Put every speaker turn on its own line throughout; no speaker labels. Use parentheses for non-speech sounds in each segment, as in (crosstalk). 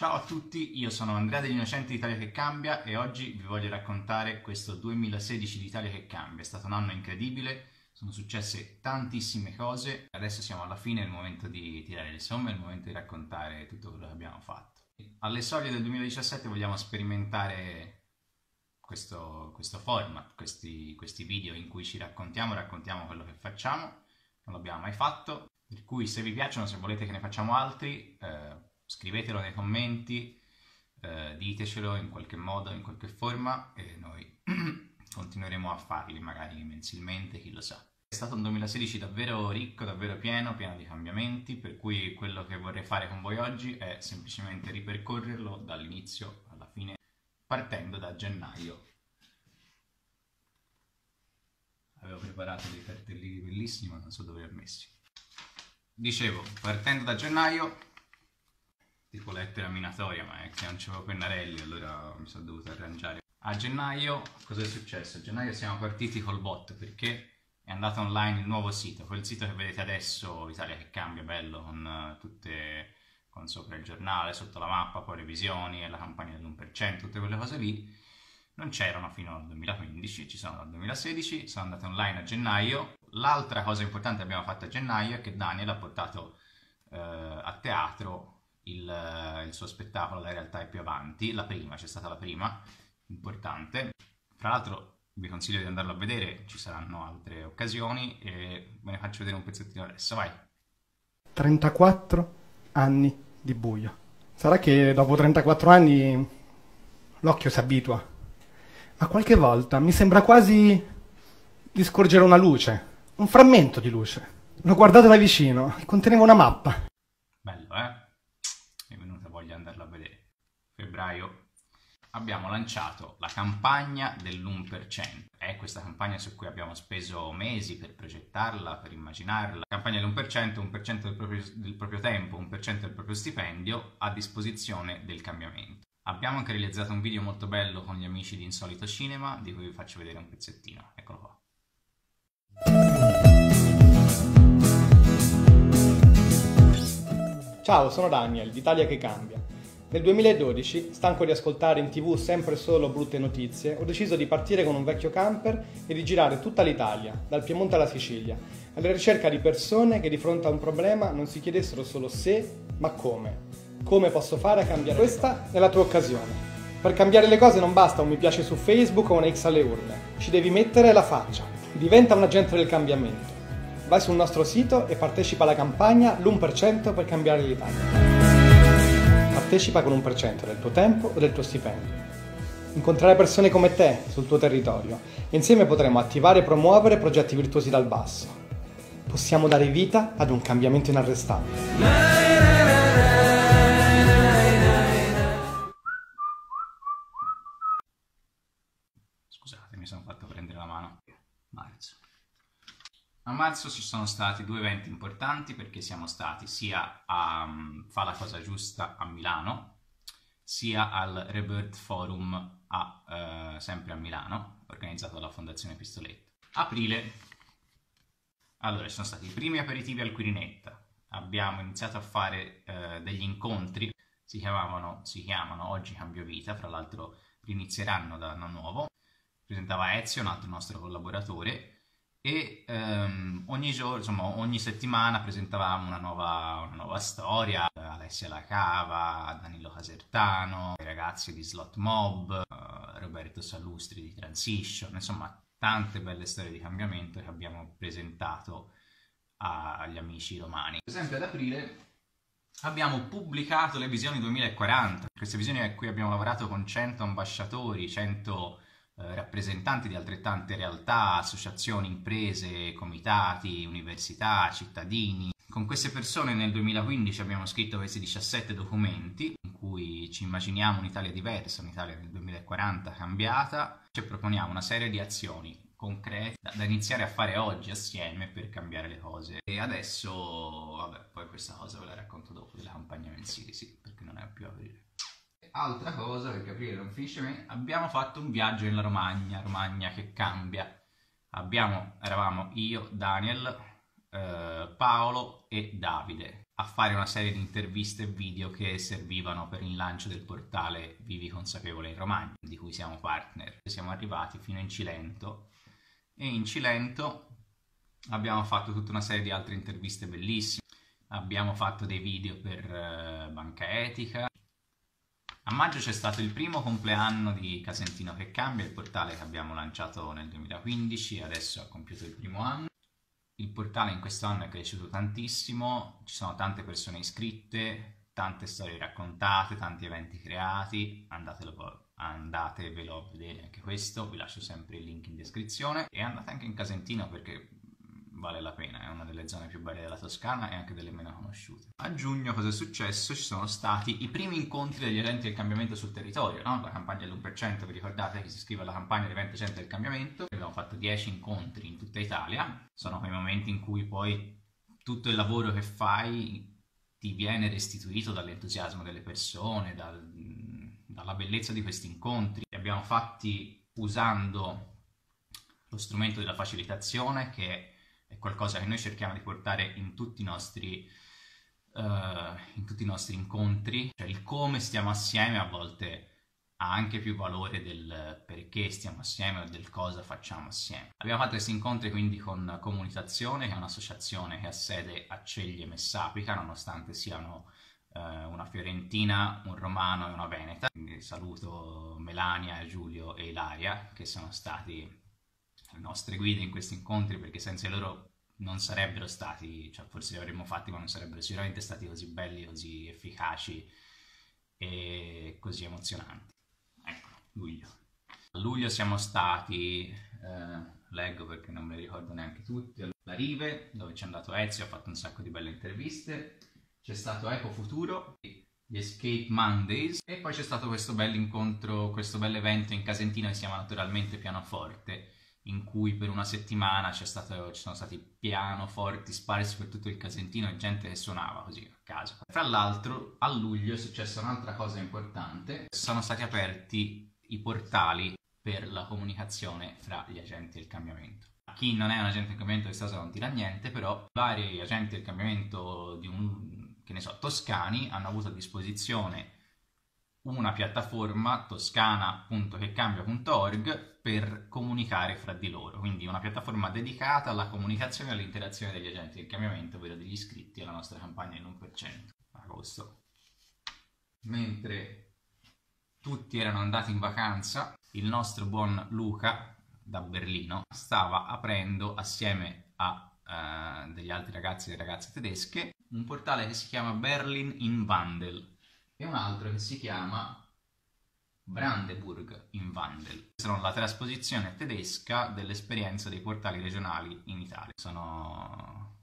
Ciao a tutti, io sono Andrea degli Innocenti d'Italia che cambia e oggi vi voglio raccontare questo 2016 d'Italia che cambia. È stato un anno incredibile, sono successe tantissime cose, adesso siamo alla fine, è il momento di tirare le somme, è il momento di raccontare tutto quello che abbiamo fatto. Alle soglie del 2017 vogliamo sperimentare questo, questo format, questi, questi video in cui ci raccontiamo, raccontiamo quello che facciamo, non l'abbiamo mai fatto, per cui se vi piacciono, se volete che ne facciamo altri... Eh, scrivetelo nei commenti, eh, ditecelo in qualche modo, in qualche forma e noi (clears throat) continueremo a farli magari mensilmente, chi lo sa. È stato un 2016 davvero ricco, davvero pieno, pieno di cambiamenti, per cui quello che vorrei fare con voi oggi è semplicemente ripercorrerlo dall'inizio alla fine, partendo da gennaio. Avevo preparato dei cartellini bellissimi, ma non so dove li ho messi. Dicevo, partendo da gennaio tipo lettera minatoria, ma è che non c'avevo pennarelli, allora mi sono dovuto arrangiare. A gennaio, cosa è successo? A gennaio siamo partiti col bot perché è andato online il nuovo sito, quel sito che vedete adesso, Italia che cambia, bello, con uh, tutte, con sopra il giornale, sotto la mappa, poi le visioni e la campagna dell'1%, tutte quelle cose lì, non c'erano fino al 2015, ci sono dal 2016, sono andate online a gennaio. L'altra cosa importante che abbiamo fatto a gennaio è che Daniel ha portato uh, a teatro il, il, suo spettacolo, la realtà è più avanti, la prima, c'è stata la prima, importante. Fra l'altro vi consiglio di andarlo a vedere, ci saranno altre occasioni e ve ne faccio vedere un pezzettino adesso, vai.
34 anni di buio. Sarà che dopo 34 anni l'occhio si abitua, ma qualche volta mi sembra quasi di scorgere una luce, un frammento di luce. L'ho guardato da vicino, conteneva una mappa.
Bello, eh? Febbraio abbiamo lanciato la campagna dell'1%. È questa campagna su cui abbiamo speso mesi per progettarla, per immaginarla. La campagna dell'1%, 1% del proprio, del proprio tempo, 1% del proprio stipendio a disposizione del cambiamento. Abbiamo anche realizzato un video molto bello con gli amici di Insolito Cinema, di cui vi faccio vedere un pezzettino. Eccolo qua.
Ciao, sono Daniel, d'Italia che cambia. Nel 2012, stanco di ascoltare in tv sempre solo brutte notizie, ho deciso di partire con un vecchio camper e di girare tutta l'Italia, dal Piemonte alla Sicilia, alla ricerca di persone che di fronte a un problema non si chiedessero solo se, ma come. Come posso fare a cambiare Questa è la tua occasione. Per cambiare le cose non basta un mi piace su Facebook o una X alle urne, ci devi mettere la faccia. Diventa un agente del cambiamento. Vai sul nostro sito e partecipa alla campagna L'1% per cambiare l'Italia. Partecipa con un per cento del tuo tempo o del tuo stipendio. Incontrare persone come te sul tuo territorio e insieme potremo attivare e promuovere progetti virtuosi dal basso. Possiamo dare vita ad un cambiamento inarrestabile.
A marzo ci sono stati due eventi importanti perché siamo stati sia a um, Fa la cosa giusta a Milano, sia al Rebirth Forum a, uh, sempre a Milano, organizzato dalla Fondazione Pistoletto. Aprile, allora ci sono stati i primi aperitivi al Quirinetta, abbiamo iniziato a fare uh, degli incontri, si chiamavano, si chiamano Oggi Cambio Vita, fra l'altro inizieranno da anno nuovo, presentava Ezio, un altro nostro collaboratore, e um, ogni giorno, insomma, ogni settimana presentavamo una nuova, una nuova storia, Alessia Lacava, Danilo Casertano, i ragazzi di Slot Mob, uh, Roberto Salustri di Transition, insomma tante belle storie di cambiamento che abbiamo presentato agli amici romani. Per esempio ad aprile abbiamo pubblicato le visioni 2040, queste visioni a cui abbiamo lavorato con 100 ambasciatori, 100 eh, rappresentanti di altrettante realtà, associazioni, imprese, comitati, università, cittadini. Con queste persone nel 2015 abbiamo scritto questi 17 documenti in cui ci immaginiamo un'Italia diversa, un'Italia nel 2040 cambiata, ci proponiamo una serie di azioni concrete da, iniziare a fare oggi assieme per cambiare le cose. E adesso, vabbè, poi questa cosa ve la racconto dopo della campagna mensile, sì, perché non è più aprile altra cosa, perché aprire non finisce me, abbiamo fatto un viaggio nella Romagna, Romagna che cambia. Abbiamo, eravamo io, Daniel, eh, Paolo e Davide. a fare una serie di interviste e video che servivano per il lancio del portale Vivi Consapevole in Romagna, di cui siamo partner. Siamo arrivati fino in Cilento e in Cilento abbiamo fatto tutta una serie di altre interviste bellissime. Abbiamo fatto dei video per uh, Banca Etica. A maggio c'è stato il primo compleanno di Casentino che cambia, il portale che abbiamo lanciato nel 2015 adesso ha compiuto il primo anno. Il portale in questo anno è cresciuto tantissimo, ci sono tante persone iscritte, tante storie raccontate, tanti eventi creati, andatelo, andatevelo a vedere anche questo, vi lascio sempre il link in descrizione e andate anche in Casentino perché vale la pena, è una delle zone più belle della Toscana e anche delle meno conosciute. A giugno cosa è successo? Ci sono stati i primi incontri degli agenti del cambiamento sul territorio, no? la campagna dell'1%, vi ricordate che si iscrive alla campagna Diventa Agente del Cambiamento? Abbiamo fatto 10 incontri in tutta Italia, sono quei momenti in cui poi tutto il lavoro che fai ti viene restituito dall'entusiasmo delle persone, dal, dalla bellezza di questi incontri. Li abbiamo fatti usando lo strumento della facilitazione che è qualcosa che noi cerchiamo di portare in tutti i nostri, uh, in tutti i nostri incontri, cioè il come stiamo assieme a volte ha anche più valore del perché stiamo assieme o del cosa facciamo assieme. Abbiamo fatto questi incontri quindi con Comunitazione, che è un'associazione che ha sede a Ceglie Messapica, nonostante siano uh, una fiorentina, un romano e una veneta. Quindi saluto Melania, Giulio e Ilaria, che sono stati le nostre guide in questi incontri perché senza loro non sarebbero stati, cioè forse li avremmo fatti ma non sarebbero sicuramente stati così belli, così efficaci e così emozionanti. Ecco, luglio. A luglio siamo stati, eh, leggo perché non me li ricordo neanche tutti, alla Rive dove c'è andato Ezio, ha fatto un sacco di belle interviste, c'è stato Eco Futuro, gli Escape Mondays e poi c'è stato questo bel incontro, questo bel evento in Casentino che si chiama naturalmente Pianoforte in cui per una settimana stato, ci sono stati pianoforti sparsi per tutto il Casentino e gente che suonava così a caso. Fra l'altro a luglio è successa un'altra cosa importante, sono stati aperti i portali per la comunicazione fra gli agenti del cambiamento. A chi non è un agente del cambiamento questa cosa non tira niente, però vari agenti del cambiamento di un, che ne so, toscani hanno avuto a disposizione una piattaforma toscana.checambia.org per comunicare fra di loro, quindi una piattaforma dedicata alla comunicazione e all'interazione degli agenti del cambiamento, ovvero degli iscritti alla nostra campagna in 1% agosto. Mentre tutti erano andati in vacanza, il nostro buon Luca da Berlino stava aprendo assieme a uh, degli altri ragazzi e ragazze tedesche un portale che si chiama Berlin in Wandel e un altro che si chiama Brandeburg in Wandel. Sono la trasposizione tedesca dell'esperienza dei portali regionali in Italia. Sono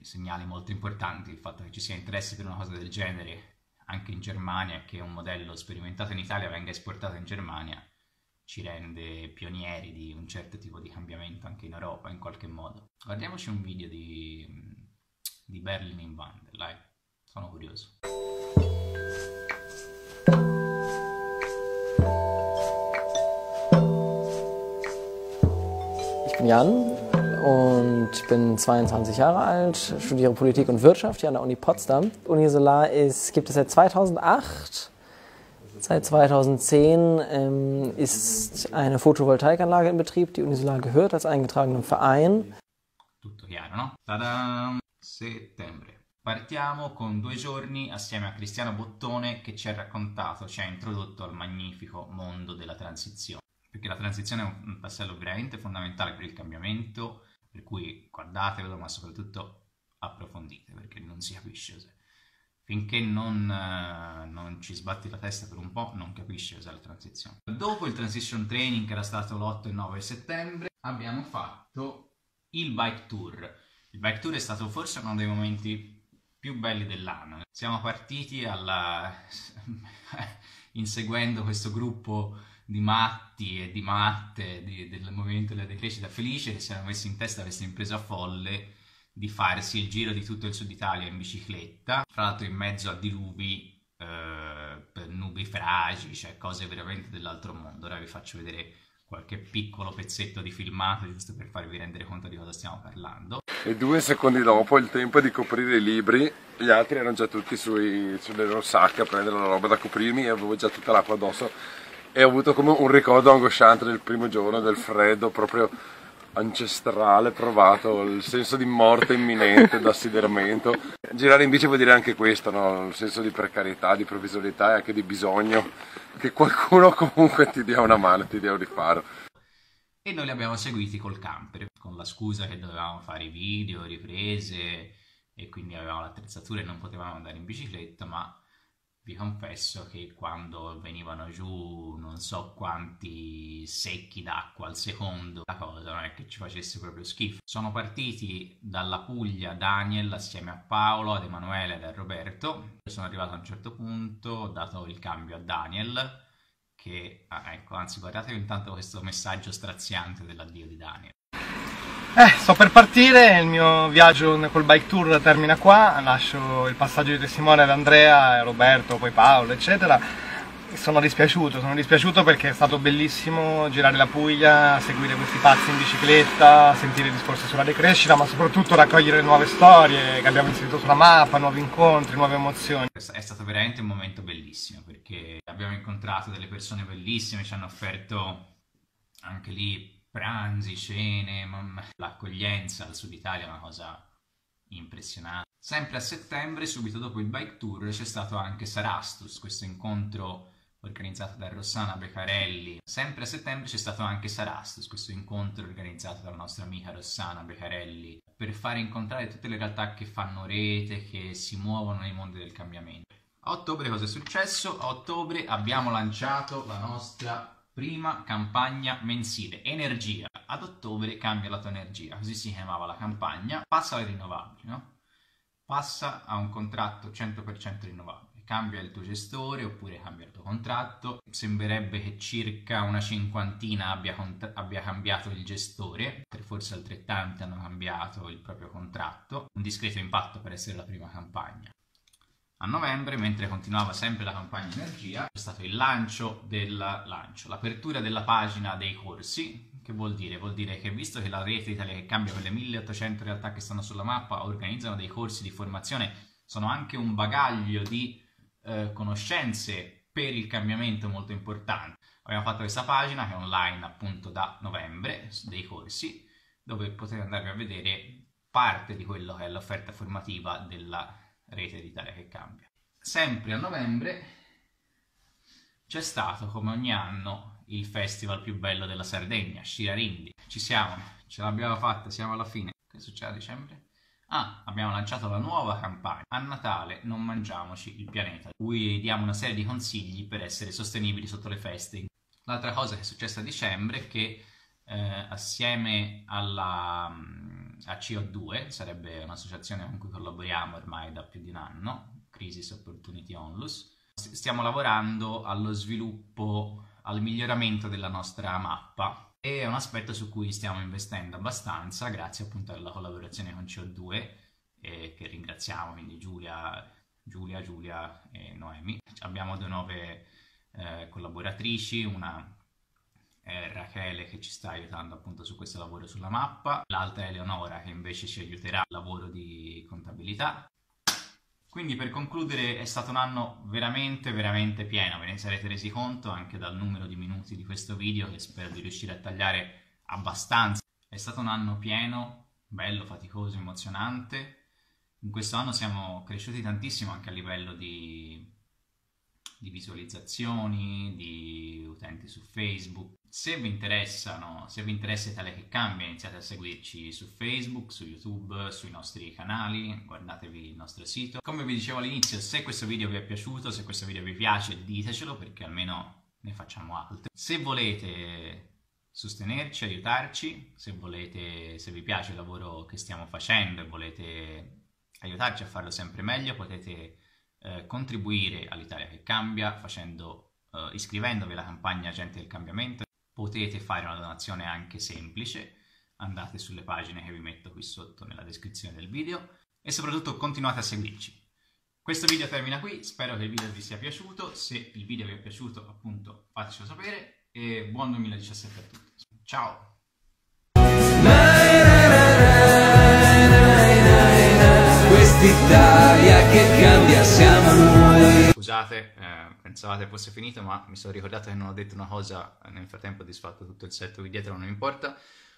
segnali molto importanti il fatto che ci sia interesse per una cosa del genere anche in Germania che un modello sperimentato in Italia venga esportato in Germania ci rende pionieri di un certo tipo di cambiamento anche in Europa in qualche modo. Guardiamoci un video di, di Berlin in Wandel, dai, sono curioso.
Jan und bin 22 Jahre alt, studiere Politik und Wirtschaft hier an der Uni Potsdam. Uni Solar ist, gibt es seit 2008. Seit 2010 ähm, ist eine Photovoltaikanlage in Betrieb. Die Unisolar gehört als eingetragenem Verein.
Tutto chiaro, no? Tada! Settembre. Partiamo con due giorni assieme a Cristiano Bottone che ci ha raccontato, ci ha introdotto al magnifico mondo della transizione perché la transizione è un tassello veramente fondamentale per il cambiamento, per cui guardatevelo, ma soprattutto approfondite, perché non si capisce cos'è. Finché non, eh, non ci sbatti la testa per un po', non capisci cos'è la transizione. Dopo il transition training, che era stato l'8 e 9 settembre, abbiamo fatto il bike tour. Il bike tour è stato forse uno dei momenti più belli dell'anno. Siamo partiti alla... (laughs) inseguendo questo gruppo di matti e di matte di, del movimento della decrescita felice che si erano messi in testa questa impresa folle di farsi il giro di tutto il sud Italia in bicicletta, fra l'altro in mezzo a diluvi, eh, per nubifragi, cioè cose veramente dell'altro mondo. Ora vi faccio vedere qualche piccolo pezzetto di filmato giusto per farvi rendere conto di cosa stiamo parlando.
E due secondi dopo il tempo di coprire i libri gli altri erano già tutti sui, sulle loro sacche a prendere la roba da coprirmi e avevo già tutta l'acqua addosso e ho avuto come un ricordo angosciante del primo giorno del freddo proprio ancestrale provato, il senso di morte imminente, (laughs) d'assideramento. Girare in bici vuol dire anche questo, no? il senso di precarietà, di provvisorietà e anche di bisogno che qualcuno (laughs) comunque ti dia una mano, ti dia un riparo.
E noi li abbiamo seguiti col camper, con la scusa che dovevamo fare i video, riprese e quindi avevamo l'attrezzatura e non potevamo andare in bicicletta, ma vi confesso che quando venivano giù non so quanti secchi d'acqua al secondo, la cosa non è che ci facesse proprio schifo. Sono partiti dalla Puglia Daniel assieme a Paolo, ad Emanuele ed a Roberto. Sono arrivato a un certo punto, ho dato il cambio a Daniel, che, ah, ecco, anzi guardatevi intanto questo messaggio straziante dell'addio di Daniel.
Eh, sto per partire, il mio viaggio col bike tour termina qua, lascio il passaggio di testimone ad Andrea, Roberto, poi Paolo, eccetera. Sono dispiaciuto, sono dispiaciuto perché è stato bellissimo girare la Puglia, seguire questi pazzi in bicicletta, sentire discorsi sulla decrescita, ma soprattutto raccogliere nuove storie che abbiamo inserito sulla mappa, nuovi incontri, nuove emozioni.
È stato veramente un momento bellissimo perché abbiamo incontrato delle persone bellissime, ci hanno offerto anche lì pranzi, cene, l'accoglienza al sud Italia è una cosa impressionante. Sempre a settembre, subito dopo il bike tour, c'è stato anche Sarastus, questo incontro organizzato da Rossana Beccarelli. Sempre a settembre c'è stato anche Sarastus, questo incontro organizzato dalla nostra amica Rossana Beccarelli, per fare incontrare tutte le realtà che fanno rete, che si muovono nei mondi del cambiamento. A ottobre cosa è successo? A ottobre abbiamo lanciato la nostra prima campagna mensile, energia. Ad ottobre cambia la tua energia, così si chiamava la campagna. Passa alle rinnovabili, no? Passa a un contratto 100% rinnovabile. Cambia il tuo gestore oppure cambia il tuo contratto. Sembrerebbe che circa una cinquantina abbia, cont- abbia cambiato il gestore, forse altrettanti hanno cambiato il proprio contratto. Un discreto impatto per essere la prima campagna. A novembre, mentre continuava sempre la campagna energia, c'è stato il lancio del lancio, l'apertura della pagina dei corsi. Che vuol dire? Vuol dire che visto che la rete Italia che cambia quelle 1800 realtà che stanno sulla mappa organizzano dei corsi di formazione, sono anche un bagaglio di eh, conoscenze per il cambiamento molto importante. Abbiamo fatto questa pagina che è online appunto da novembre dei corsi, dove potete andarvi a vedere parte di quello che è l'offerta formativa della Rete d'Italia che cambia. Sempre a novembre c'è stato, come ogni anno, il festival più bello della Sardegna, Scirarindi. Ci siamo, ce l'abbiamo fatta, siamo alla fine. Che succede a dicembre? Ah, abbiamo lanciato la nuova campagna. A Natale non mangiamoci il pianeta, cui diamo una serie di consigli per essere sostenibili sotto le feste. L'altra cosa che è successa a dicembre è che eh, assieme alla, mm, a CO2, sarebbe un'associazione con cui collaboriamo ormai da più di un anno, Crisis Opportunity Onlus, stiamo lavorando allo sviluppo, al miglioramento della nostra mappa e è un aspetto su cui stiamo investendo abbastanza grazie appunto alla collaborazione con CO2 eh, che ringraziamo, quindi Giulia, Giulia, Giulia e Noemi. Abbiamo due nuove eh, collaboratrici, una è Rachele che ci sta aiutando appunto su questo lavoro sulla mappa, l'altra è Eleonora che invece ci aiuterà nel lavoro di contabilità. Quindi per concludere è stato un anno veramente veramente pieno, ve ne sarete resi conto anche dal numero di minuti di questo video che spero di riuscire a tagliare abbastanza. È stato un anno pieno, bello, faticoso, emozionante. In questo anno siamo cresciuti tantissimo anche a livello di, di visualizzazioni, di utenti su Facebook, se vi interessano, se vi interessa Italia che cambia, iniziate a seguirci su Facebook, su YouTube, sui nostri canali, guardatevi il nostro sito. Come vi dicevo all'inizio, se questo video vi è piaciuto, se questo video vi piace, ditecelo perché almeno ne facciamo altri. Se volete sostenerci, aiutarci, se volete, se vi piace il lavoro che stiamo facendo e volete aiutarci a farlo sempre meglio, potete eh, contribuire all'Italia che cambia facendo, eh, iscrivendovi alla campagna Gente del Cambiamento potete fare una donazione anche semplice, andate sulle pagine che vi metto qui sotto nella descrizione del video e soprattutto continuate a seguirci. Questo video termina qui, spero che il video vi sia piaciuto, se il video vi è piaciuto appunto fatecelo sapere e buon 2017 a tutti. Ciao!
Questa
L'Italia che cambia siamo noi. Scusate, eh, pensavate fosse finito, ma mi sono ricordato che non ho detto una cosa. Nel frattempo ho disfatto tutto il set qui dietro, non importa.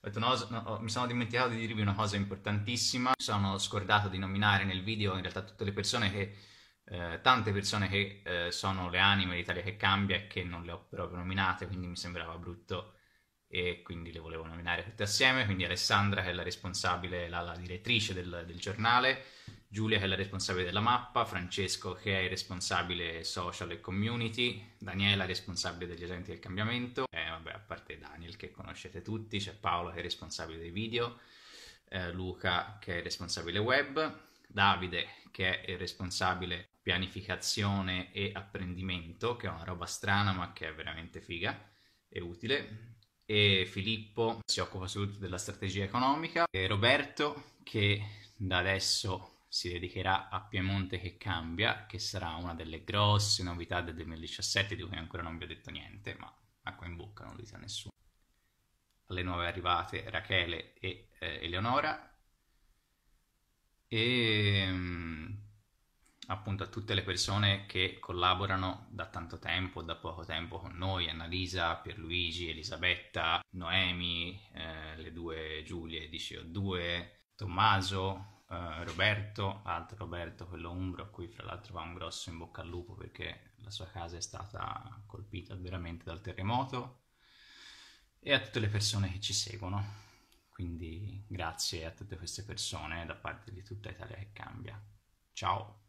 Cosa, no, mi sono dimenticato di dirvi una cosa importantissima. Mi sono scordato di nominare nel video in realtà tutte le persone che. Eh, tante persone che eh, sono le anime dell'Italia che cambia e che non le ho proprio nominate, quindi mi sembrava brutto e quindi le volevo nominare tutte assieme, quindi Alessandra che è la responsabile, la, la direttrice del, del, giornale, Giulia che è la responsabile della mappa, Francesco che è il responsabile social e community, Daniela responsabile degli agenti del cambiamento, e vabbè a parte Daniel che conoscete tutti, c'è Paolo che è responsabile dei video, eh, Luca che è responsabile web, Davide che è il responsabile pianificazione e apprendimento, che è una roba strana ma che è veramente figa e utile, e Filippo si occupa soprattutto della strategia economica e Roberto che da adesso si dedicherà a Piemonte che cambia, che sarà una delle grosse novità del 2017 di cui ancora non vi ho detto niente, ma acqua in bocca non lo dite a nessuno. Alle nuove arrivate Rachele e eh, Eleonora e um, appunto a tutte le persone che collaborano da tanto tempo, da poco tempo con noi, Annalisa, Pierluigi, Elisabetta, Noemi, eh, le due Giulie di CO2, Tommaso, eh, Roberto, l'altro Roberto, quello umbro, a cui fra l'altro va un grosso in bocca al lupo perché la sua casa è stata colpita veramente dal terremoto, e a tutte le persone che ci seguono. Quindi grazie a tutte queste persone da parte di tutta Italia che cambia. Ciao!